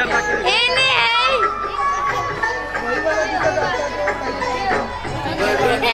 Eh, no.